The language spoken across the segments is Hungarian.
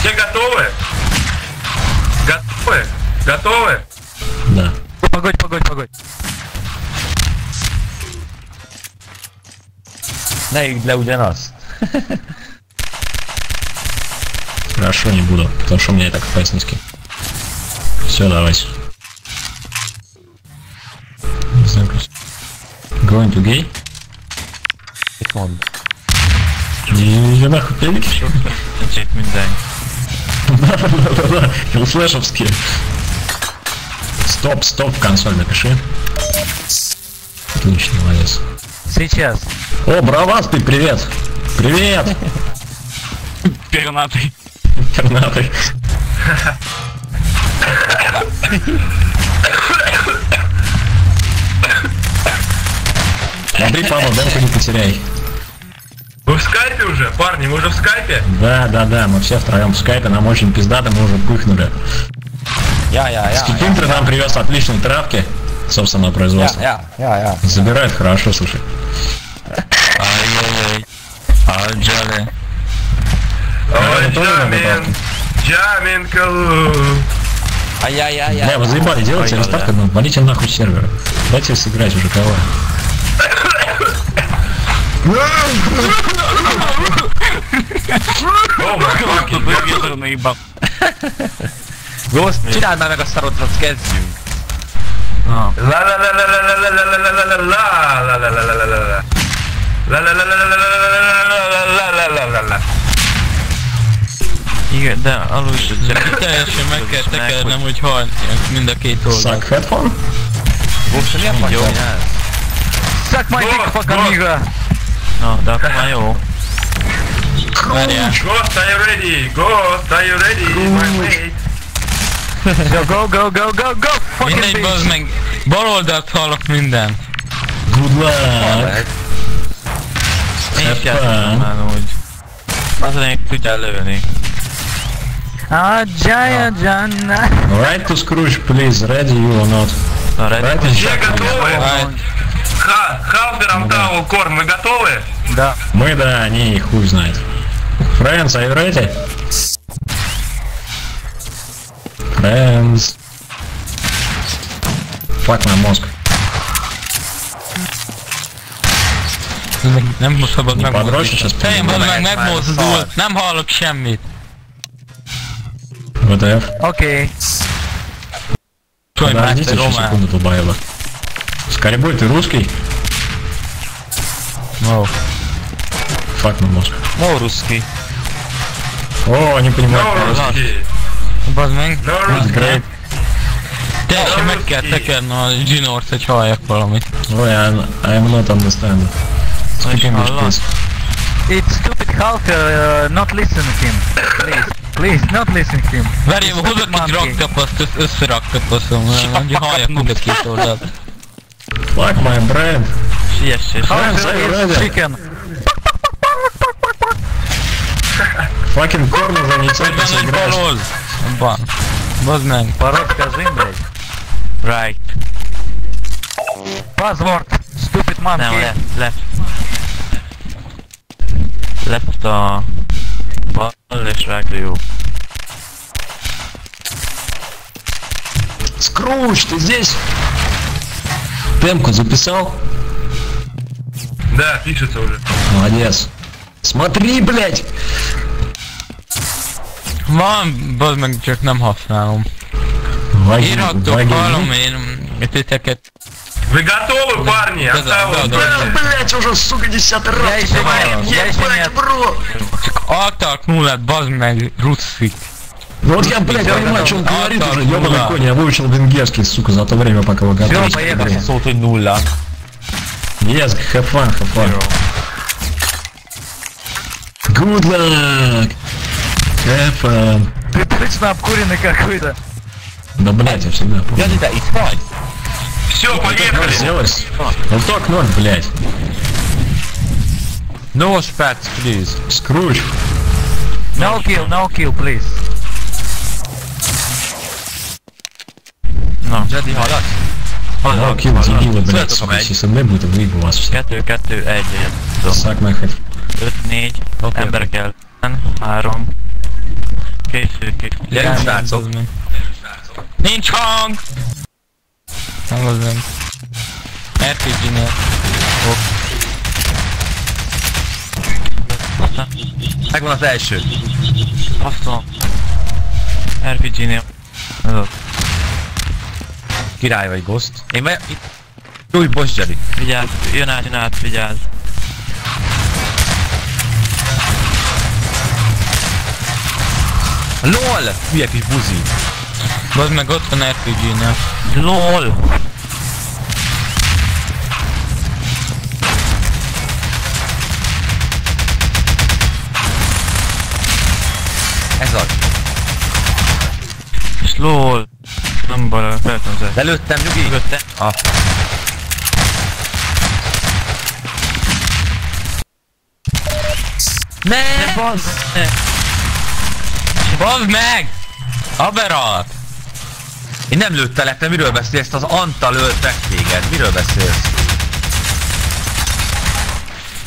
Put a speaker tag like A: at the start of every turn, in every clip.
A: Все готовы? Готовы? Готовы?
B: Да.
C: Погодь, погодь, погодь.
D: Дай их для нас.
B: Хорошо, не буду, потому что у меня и так низкий. Все, давайте. Не знаю, как- Going to gay?
D: Секунд.
B: Не, нахуй пелики.
D: Миндай.
B: Да-да-да, флешевские. Стоп, стоп, в консоль напиши. Отлично, молодец.
C: Сейчас.
B: О, Бравас, ты привет! Привет!
D: Пернатый.
B: Пернатый. Смотри, Павел, демку не потеряй.
A: В скайпе уже? Парни, мы уже в скайпе?
B: Да, да, да, мы все втроем в скайпе, нам очень пиздато, мы уже пыхнули.
D: Я, я, я.
B: Скипинтер нам привез отличные травки, собственного
D: Я,
B: производства.
D: я, я, я.
B: Забирает хорошо, слушай.
D: Ай-яй-яй.
A: Ой,
B: это тоже надо
A: Джамин, Джамин Калу.
D: Ай-яй-яй.
B: Бля, вы заебали, делайте расставку, ну, валите нахуй сервера. Дайте сыграть уже кого.
A: Oh my god,
D: bögétől néba. Ghost, csináld már meg a
A: szarodhoz, kezdjünk. La la la la la la la la la la la la la la la la la
E: igen, de alul is Teljesen meg kell tekernem, hogy hal mind a két oldal.
B: Szakfed
D: van? Most
E: mi
D: a
C: Suck my dick, fuck amiga!
E: Na, de akkor már jó. Várjál.
A: Ghost, are you ready? Ghost, are you ready? My mate.
C: Go, go, go, go, go, go, fucking
E: Mindegy, bazd meg. Bal oldalt hallok mindent.
B: Good luck!
E: Én is
B: fun.
E: már úgy. Az a lényeg, tudjál lőni.
C: Ah, Jaya Jana.
B: Right to Scrooge, please, ready you or not?
E: Na, ready?
B: Right in
A: Все готовы? Ха, Халфер, Амтау, Корн, мы готовы?
C: Да.
B: Мы, да, они хуй знает. Friends, are you ready? Friends. Fuck
E: мой мозг. Nem szabad megmozdítani. Nem
D: szabad
E: megmozdul. Nem hallok semmit.
B: WTF?
E: Oké.
B: Подождите еще секунду, долбоеба. Скоребой, ты русский?
E: No.
B: Фак мой мозг.
D: No, русский.
B: О,
E: они понимают.
A: Базмен? That's
B: great.
E: Teljesen meg kell tekerni a Ginort, hogy hallják valamit.
B: Olyan, I am not understand. Speaking English, please.
C: It's stupid Hulk, uh, not listen to him. Please, please, not listen to him. Várjál,
E: hozok egy raktapaszt, összerakta faszom, hogy hallják mind a két oldalt.
B: Fuck my brand. Yes, yes.
C: Hulk is chicken.
B: Факин
E: корм уже
B: не
E: не играет. Бан. Вот знаем.
C: Пароль скажи, блядь.
E: Right.
C: Password. Stupid monkey.
E: No, left, left. Left, uh, ball right to you.
B: Скруч, ты здесь? Темку записал?
A: Да, пишется уже.
B: Молодец. Смотри, блядь!
E: Van, bazd meg, csak nem használom.
B: Ваги,
E: Írhatok,
B: ваги.
E: hallom én titeket.
A: Вы готовы, парни?
E: Да, да, да.
B: Блять, уже, сука, десятый раз.
C: Я еще нет, нет.
B: бро.
E: Altak nullát, bazd meg, russzik.
B: Ну вот я, блядь,
C: Всё,
B: понимаю, что он говорит уже, ёбаный
E: ну
B: конь, я выучил венгерский, сука, за то время, пока вы готовились.
C: поехали.
D: Azt szólt, hogy nulla.
B: Yes, have fun, have fun. Good luck! Степан.
C: Ты э, точно обкуренный какой-то.
B: Да блять, я всегда помню.
D: Да, да, it's fine.
A: Все, поехали.
B: Сделалось. Вот так ноль, блять.
D: No spats, please.
B: Скруч.
C: No kill, no kill, please.
E: No.
D: Jedi halad.
B: No kill, дебилы, блядь, сука, если со мной будет, выебу вас все.
E: Kettő, kettő, egy,
B: egy. Szak meg, hogy.
E: 5, 4, emberkel, három,
C: Készül, készül.
D: Gyerünk, srácok.
C: Az. Nincs hang! Hangod meg. RPG-nél.
D: Megvan az első.
C: Baszom. RPG-nél. Ez az.
D: Király vagy Ghost. Én meg... Új, boss Jedi.
C: Vigyázz, jön át, jön át, vigyázz.
D: LOL! Hülye kis buzi.
C: Bazd meg ott van RPG-nél. LOL!
D: Ez az.
C: És LOL! Nem baj, feltönzett.
D: Lelőttem, nyugi.
C: Mögötte.
D: Ah. Ne!
C: Ne bazd! Ne! Bazd meg! Aberalt!
D: Én nem lőttelek, te miről beszélsz? Az Anta lőtt meg téged. Miről beszélsz?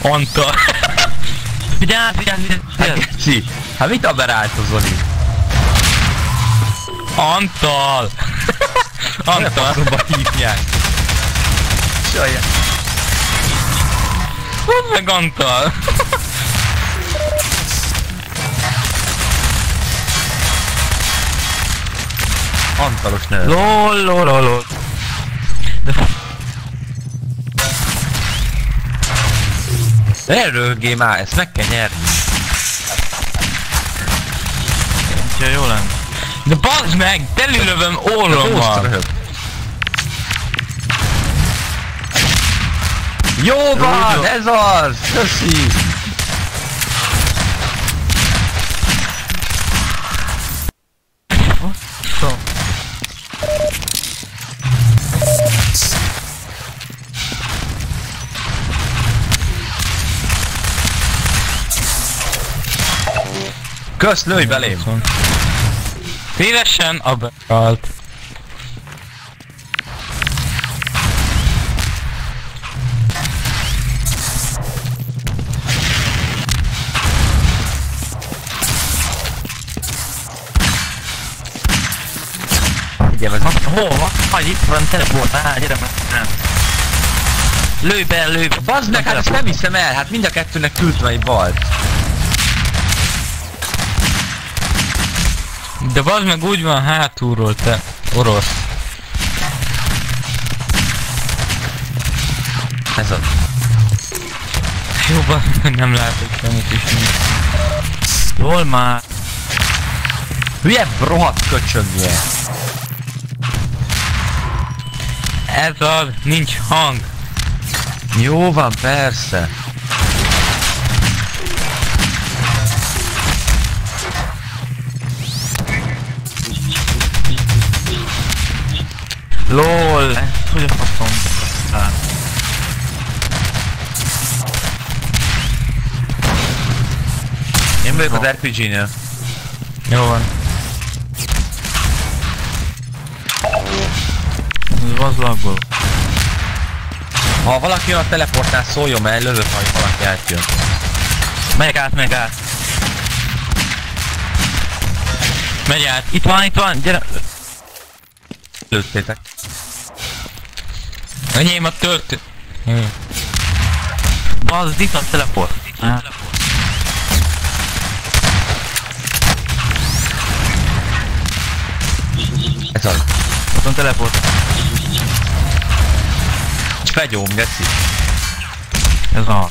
C: Anta! Vigyázz, vigyázz, vigyázz!
D: Geci! Hát mit aberáltod, Zoli?
C: Antal!
D: Antal!
C: Antal!
D: Faszomba hívják. Sajjá.
C: Bazd meg Antal!
D: Antalos neve.
C: LOL, LOL, LOL, LOL. De
D: Erről már, ezt meg kell nyerni.
C: Ja, jó lenne. De bazd meg! Telülövöm
D: röhög. Jó van, ez az! Köszi! Kösz, lőj belém!
C: Szívesen aberalt.
D: Ugye, ez
C: Hol van? Hagy itt van, teleport, á, gyere meg. Nem. Lőj be, lőj be.
D: Bazd meg, hát ezt nem hiszem el, hát mind a kettőnek küldtem egy balt.
C: De bazd meg úgy van hátulról, te orosz.
D: Ez az.
C: Jó, bazd meg nem látok semmit is. Jól már.
D: Hülye rohadt köcsögje.
C: Ez az, nincs hang.
D: Jó van, persze.
C: LOL. Hogy a faszom?
D: Én vagyok az RPG-nél.
C: Jó van. Ez laggol.
D: Ha valaki jön a teleportnál, szóljon, mert lövök, ha valaki átjön.
C: Megyek át, megyek át. Megy át. Itt van, itt van, gyere.
D: Lőttétek.
C: Enyém a tört. Bazd, itt van teleport.
D: Ez az.
C: Ott van teleport.
D: Fegyóm, geci.
C: Ez a.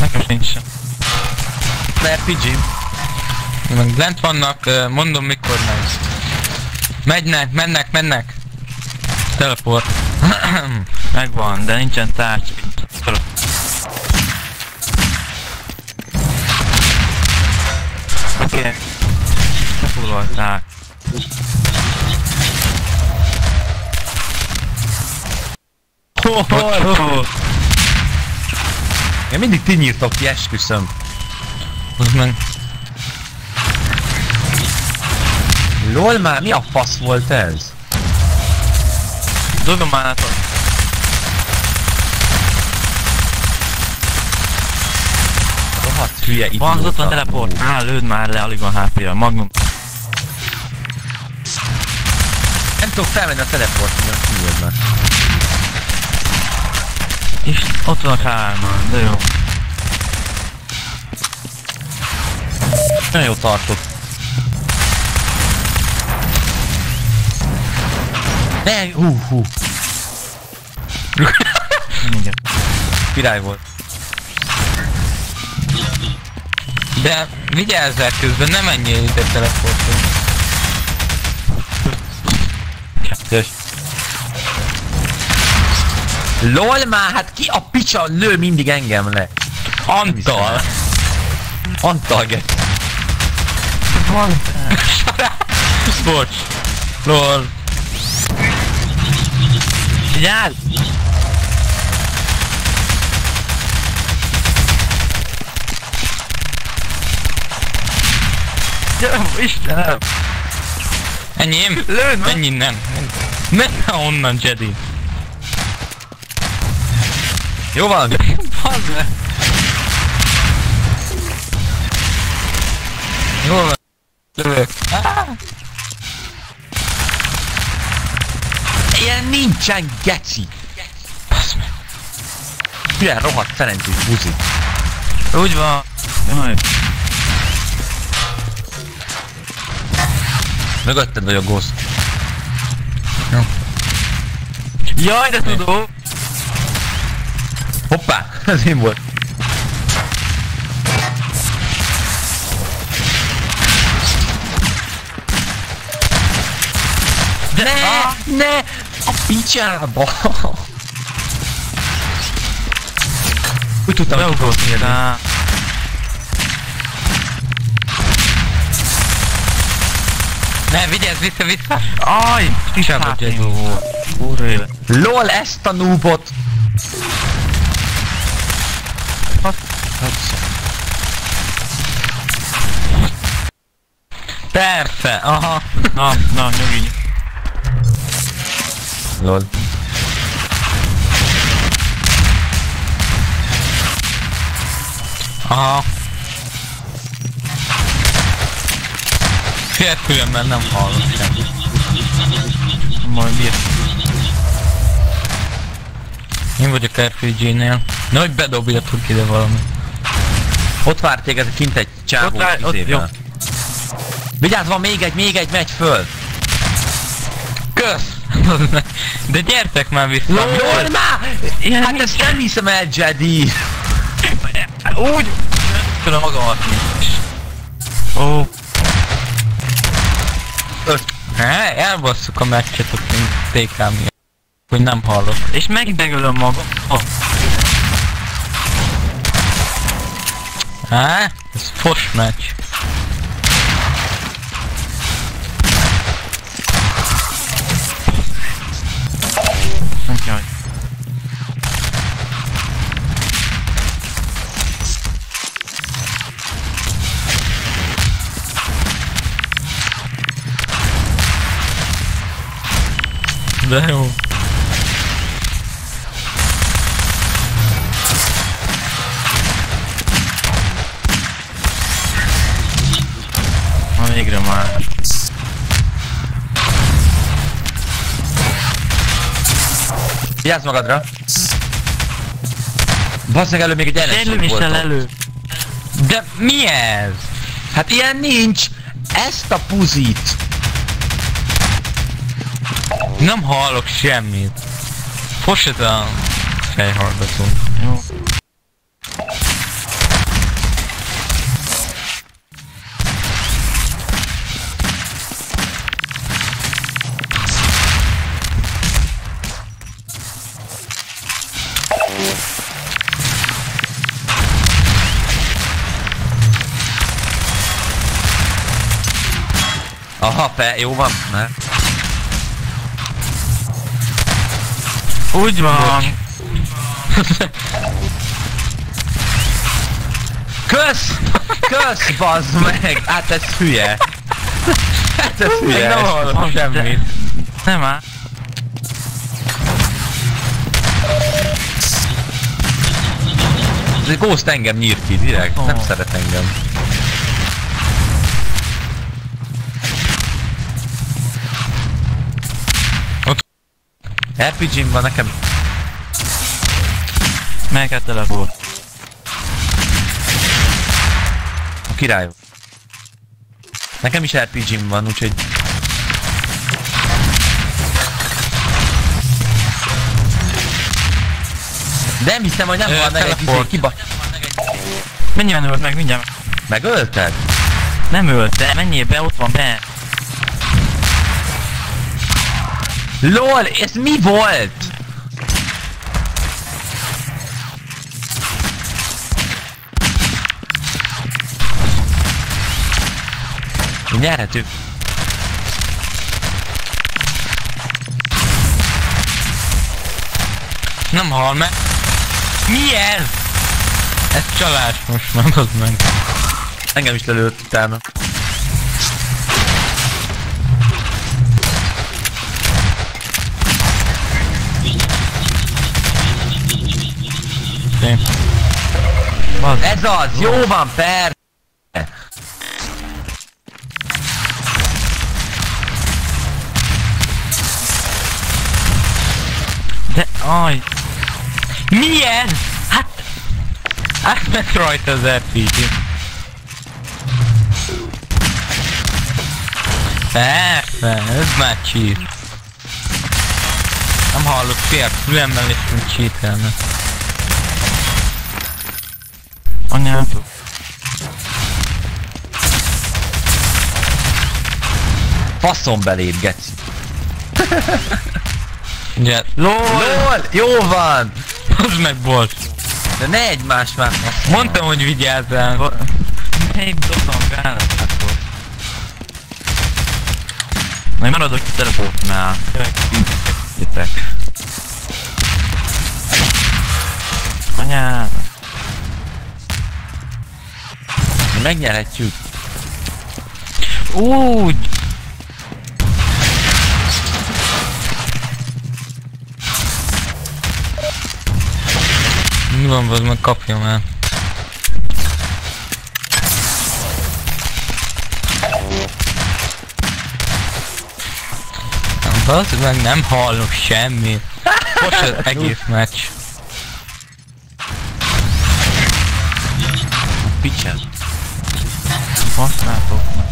C: Nekem sincs sem.
D: RPG.
C: Meg lent vannak, mondom mikor megy. Megynek, mennek, mennek. Teleport. Megvan, de nincsen tárgy. Oké. Okay. Foglalták. Hol?
D: Én mindig ti nyírtok ki, esküszöm.
C: Az meg.
D: Lol már, mi a fasz volt ez?
C: Dobom már át.
D: Rohadt
E: hülye idióta.
C: Van, ott van teleport. Á, lőd már le, alig van HP-ja. Magnum.
E: Nem tudok felmenni a teleport, mert már.
C: És ott vannak hárman, de jó.
E: Nagyon jó tartott. Ne, hú, hú.
C: Mindjárt.
E: Király volt. De vigyázzál közben, nem menjél ide teleportot. Kettes. LOL már, hát ki a picsa lő mindig engem le? Antal. Antal get.
C: Van.
E: Bocs. LOL.
C: Figyelj! Gyere, Istenem!
E: Enyém?
C: Lőd meg!
E: Ennyi nem. Menj onnan, Jedi. Jó van.
C: Bazd meg!
E: Jó van. Lövök. Nincsen, geci. Basz meg. Milyen rohadt szerencsés buzi.
C: Úgy van. Jaj.
E: Mögötted vagy a ghost.
C: Jaj, de tudom!
E: Hoppá! Ez én volt. Ne! Ne! Picsába! Úgy tudtam, hogy ki fogsz nyerni.
C: Á,
E: Ne, vigyázz vissza, vissza!
C: Aj!
E: Kisebb
C: Hát
E: vagy egy.
C: jó. Úr élet.
E: LOL ezt a noobot! Persze, aha.
C: Na, na, nyugi.
E: LOL. Aha. Fél különben nem hallok semmit.
C: Majd írt.
E: Én vagyok RPG-nél. Nehogy bedobjatok ide valami. Ott vár téged kint egy csávó
C: Ott vár- ott-
E: izével. Vigyázz, van még egy, még egy, megy föl! Kösz! De gyertek már vissza! LOL már!
C: Ilyen
E: Hát ezt nem hiszem el, Jedi!
C: Úgy! Tudom magamat. Ó,
E: Há, elbasszuk a meccset mint TK miatt. Hogy nem hallok.
C: és megint megölöm magam. Oh,
E: Há? Ez fos meccs.
C: Na végre már.
E: Vigyázz magadra! Bassz meg elő még egy ellenség volt
C: elő.
E: De mi ez? Hát ilyen nincs! Ezt a puzit! Nem hallok semmit. Fos ez a fejhallgató.
C: Jó.
E: Aha, fe, jó van, ne?
C: Úgy van.
E: Kösz! Kösz, bazd meg! Hát ez hülye! Hát ez hülye!
C: Nem hallom
E: semmit.
C: Nem áll.
D: Ez egy Ghost engem nyír ki direkt, nem
C: Oh.
D: szeret engem. RPG-m van nekem.
C: Melyeket teleport?
D: A király. Nekem is RPG-m van, úgyhogy... De nem hiszem, hogy nem
E: Ö,
D: van meg egy izé, kiba...
C: Mennyiben ölt meg, mindjárt.
D: Megölted?
C: Nem ölt, de menjél be, ott van be.
D: LOL, ez mi volt? Nyerhetünk.
E: Nem hal meg. Mi ez? Ez csalás most már, az meg.
D: Engem is lelőtt utána.
E: Tény.
D: Ez az, jó van, per.
C: De, aj.
E: Mi ez? Hát... Átment rajta az RPG. Persze, ez már cheat. Nem hallok fél fülemmel és mint cheatelne.
C: Anyám.
D: Faszom belép, geci.
E: Ugye,
D: LOL, LOL, jó van.
E: az meg boss.
D: De ne egymás már.
E: Mondtam, hogy vigyázzál.
C: Melyik dobtam gálat akkor? Na én maradok itt teleportnál. Jöttek. Anyám.
D: Megnyerhetjük.
E: Úgy. Mi van, az meg kapjam el. Meg nem hallok semmit. Most az egész meccs.
D: Picsen.
C: Használatok meg.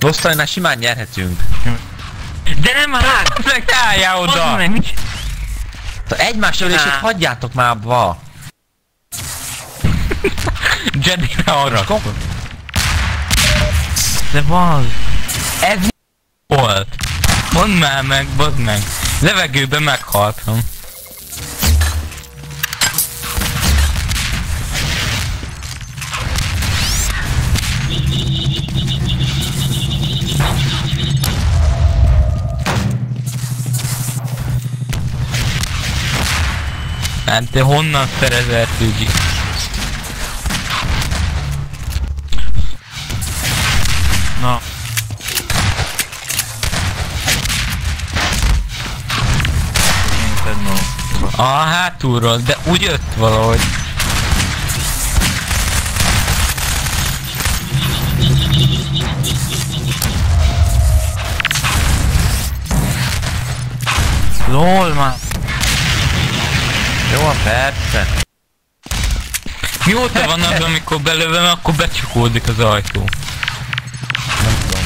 D: Osztalynál simán nyerhetünk.
E: De nem már! Meg álljál
C: Oda!
D: Egymás ölését hagyjátok már abba.
E: Jedi-re arra.
C: De van.
D: Ez
E: volt. Mondd már meg, bazd meg. Levegőben meghaltam. Hát te honnan szerezel Fügyi?
C: Na.
E: A hátulról, de úgy jött valahogy.
C: LOL már.
D: Jó, persze.
E: Mióta van az, amikor belövöm, akkor becsukódik az ajtó.
D: Nem tudom.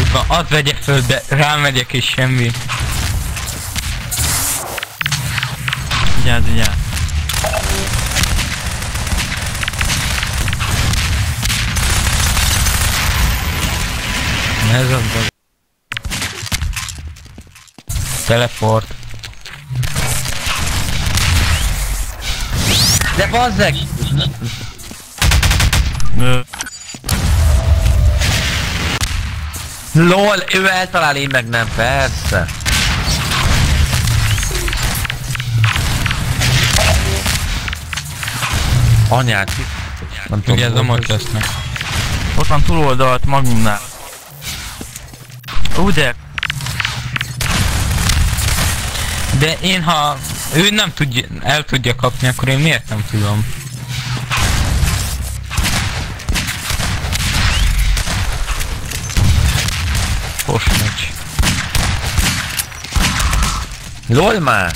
E: Úgy van, az vegye föl, de rámegyek és semmi.
C: Vigyázz, vigyázz.
E: Ez az. Teleport.
D: De bazzeg! LOL, ő eltalál, én meg nem, persze. Anyát, nem tudom.
E: Ugye ez a
D: hol-
E: most lesznek.
C: Ott van túloldalt magunknál. Ú, de
E: De én ha ő nem tudja, el tudja kapni, akkor én miért nem tudom? Fos meccs.
D: LOL már!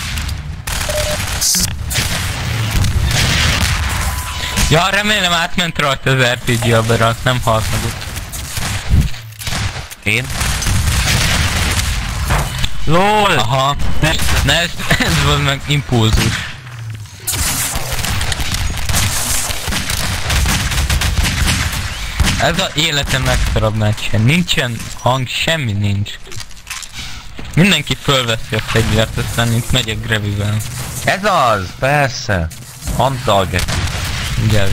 E: Ja, remélem átment rajta az RPG aberrat, nem halt meg ott.
D: Én?
C: LOL!
E: Aha, ne, ne ez, ez volt meg impulzus. Ez a életem legszarabb meccsen. Nincsen hang, semmi nincs. Mindenki fölveszi a fegyvert, aztán itt megyek Grevivel.
D: Ez az, persze. Antalgeti.
E: Ugye,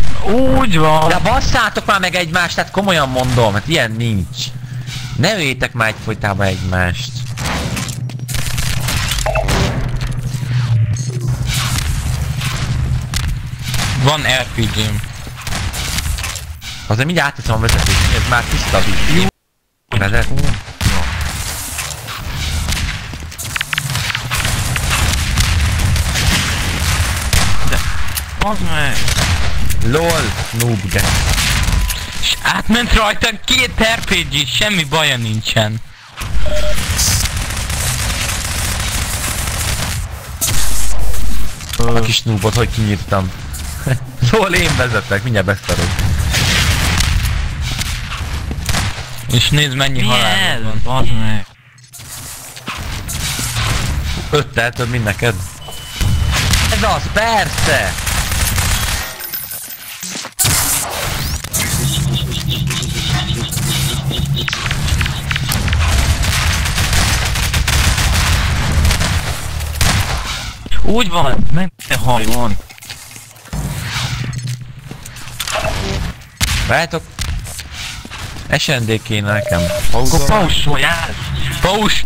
C: Úgy van!
D: De basszátok már meg egymást, tehát komolyan mondom, hát ilyen nincs. Ne öljétek már egyfolytában egymást.
E: Van RPG-m.
D: Azért mindjárt átteszem a vezetést, ez már tiszta víz. Vezet.
C: Az meg!
D: LOL, noob get.
E: És átment rajta két RPG, semmi baja nincsen.
D: A kis noobot, hogy kinyírtam. LOL, én vezetek, mindjárt beszarok.
E: És nézd mennyi
C: Mi
E: halál
C: ez?
E: van.
C: Az meg!
D: Öttel több, mint neked. Ez az, persze!
C: Úgy van! Meg hajón!
D: Várjátok. SND kéne nekem.
C: Akkor
D: Pauzol.
C: pausoljál!
E: Paus!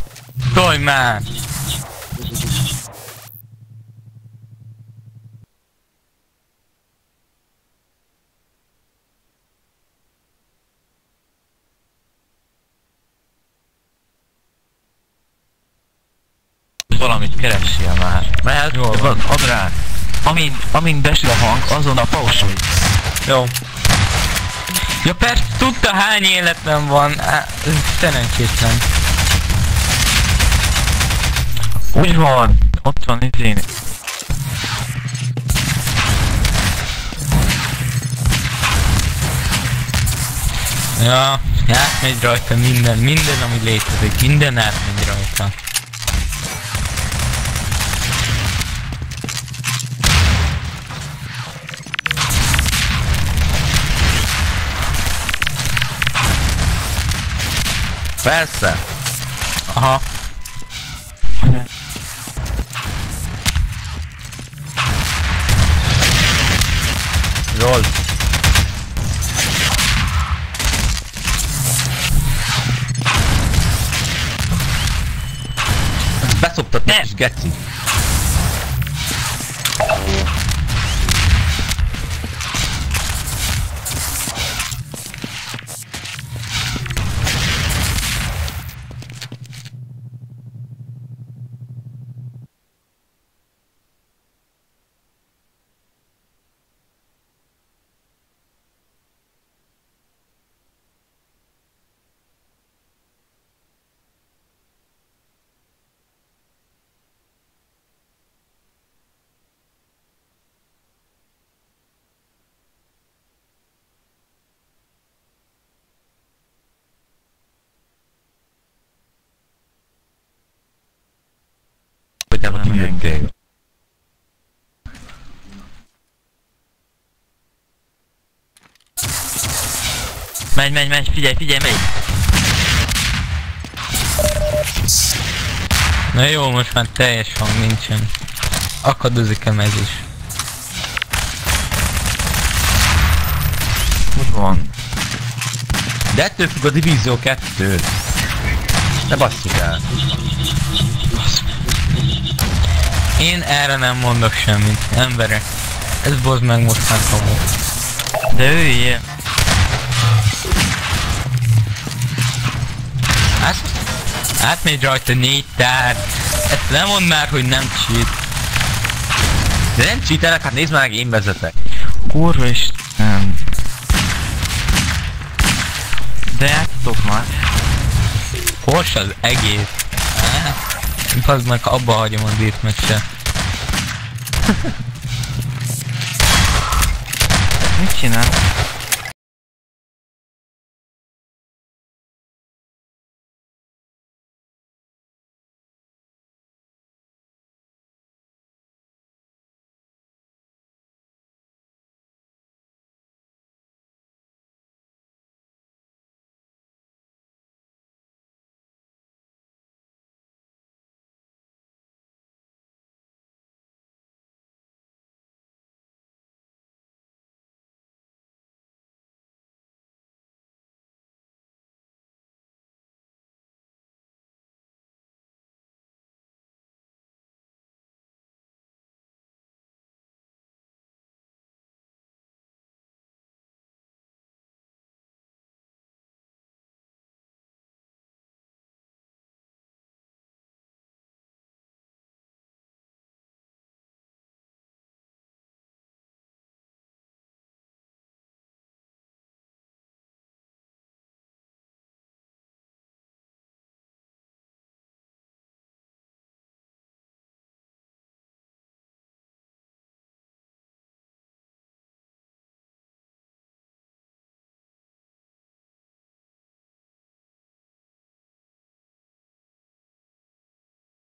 E: Tolj már!
C: Valamit keressél már.
D: Mert
E: Jól van.
C: Van, add rá! Amin, amin besül a hang, azon a pausolj!
D: Jó.
E: Ja persze, tudta hány életem van. Ez szerencsétlen.
C: Úgy van! Ott van izén.
E: Ja, átmegy rajta minden, minden ami létezik, minden átmegy rajta.
D: Persze.
E: Aha.
D: Jól. Beszoptad te kis geci. Hogy nem kijöttél.
C: Megy, megy, megy, figyelj, figyelj, megy!
E: Na jó, most már teljes hang nincsen. Akadozik a ez is.
C: Úgy van.
D: De ettől függ a Divízió 2 Ne basszuk el.
E: Én erre nem mondok semmit, emberek. Ez bozd meg most már kamu.
C: De ő ilyen.
E: Hát, Átmegy rajta négy tár. Ezt nem mondd már, hogy nem cheat.
D: De nem cheatelek, hát nézd meg, én vezetek.
C: Kurva is nem. De játszott már.
E: Fors az egész. Az meg abba hagyom a deathmatch-e.
C: Mit csinál?